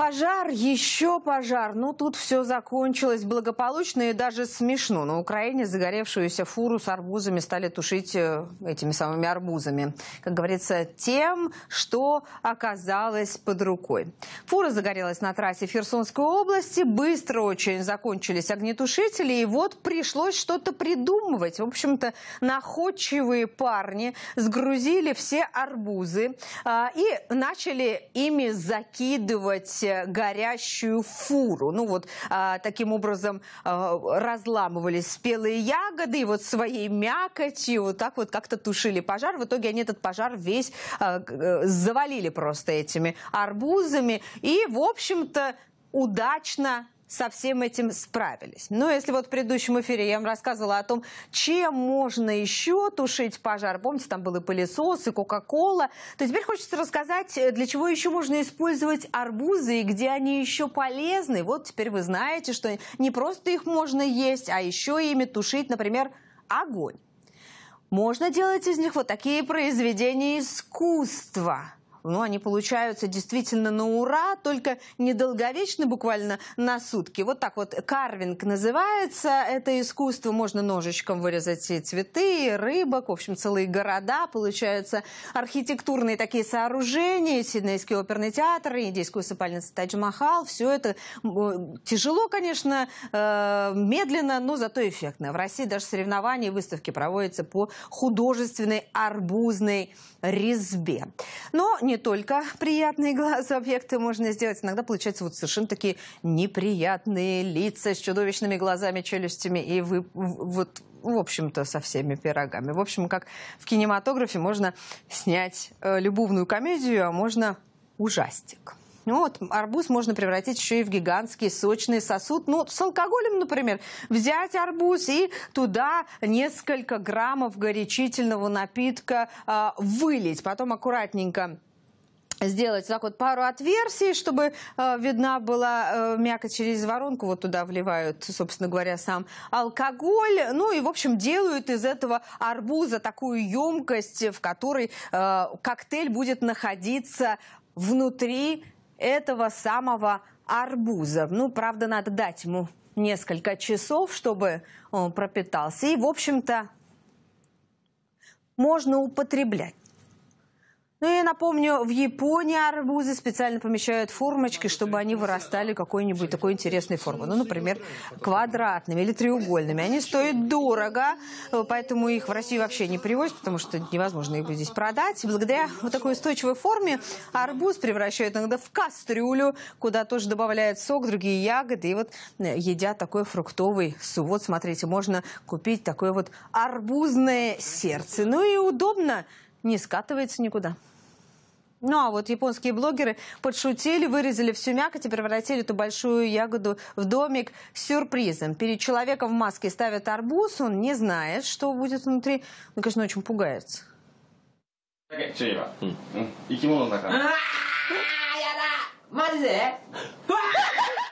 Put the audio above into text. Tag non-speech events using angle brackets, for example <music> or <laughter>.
Пожар, еще пожар. Ну, тут все закончилось благополучно и даже смешно. На Украине загоревшуюся фуру с арбузами стали тушить э, этими самыми арбузами. Как говорится, тем, что оказалось под рукой. Фура загорелась на трассе Херсонской области. Быстро очень закончились огнетушители. И вот пришлось что-то придумывать. В общем-то, находчивые парни сгрузили все арбузы а, и начали ими закидывать горящую фуру. Ну вот а, таким образом а, разламывались спелые ягоды и вот своей мякотью вот так вот как-то тушили пожар. В итоге они этот пожар весь а, э, завалили просто этими арбузами и, в общем-то, удачно со всем этим справились. Но если вот в предыдущем эфире я вам рассказывала о том, чем можно еще тушить пожар, помните, там был и пылесос, и Кока-Кола, то теперь хочется рассказать, для чего еще можно использовать арбузы и где они еще полезны. Вот теперь вы знаете, что не просто их можно есть, а еще ими тушить, например, огонь. Можно делать из них вот такие произведения искусства ну, они получаются действительно на ура, только недолговечны буквально на сутки. Вот так вот карвинг называется это искусство. Можно ножичком вырезать и цветы, и рыбок, в общем, целые города. Получаются архитектурные такие сооружения, Сиднейский оперный театр, индийская усыпальница Тадж-Махал. Все это тяжело, конечно, э, медленно, но зато эффектно. В России даже соревнования и выставки проводятся по художественной арбузной резьбе. Но не только приятные глазу объекты можно сделать. Иногда получаются вот совершенно такие неприятные лица с чудовищными глазами, челюстями и вы, вот в общем-то, со всеми пирогами. В общем, как в кинематографе можно снять э, любовную комедию, а можно ужастик. Ну вот, арбуз можно превратить еще и в гигантский сочный сосуд. Ну, с алкоголем, например. Взять арбуз и туда несколько граммов горячительного напитка э, вылить. Потом аккуратненько сделать так вот пару отверстий, чтобы э, видна была э, мякоть через воронку. Вот туда вливают, собственно говоря, сам алкоголь. Ну и, в общем, делают из этого арбуза такую емкость, в которой э, коктейль будет находиться внутри этого самого арбуза. Ну, правда, надо дать ему несколько часов, чтобы он пропитался. И, в общем-то, можно употреблять. Ну, я напомню, в Японии арбузы специально помещают формочки, чтобы они вырастали какой-нибудь такой интересной формы. Ну, например, квадратными или треугольными. Они стоят дорого, поэтому их в Россию вообще не привозят, потому что невозможно их здесь продать. И благодаря вот такой устойчивой форме арбуз превращают иногда в кастрюлю, куда тоже добавляют сок, другие ягоды. И вот э, едят такой фруктовый суп. Вот, смотрите, можно купить такое вот арбузное сердце. Ну и удобно, не скатывается никуда. Ну а вот японские блогеры подшутили, вырезали всю мякоть и превратили эту большую ягоду в домик с сюрпризом. Перед человеком в маске ставят арбуз, он не знает, что будет внутри. Он, конечно, очень пугается. <laughs>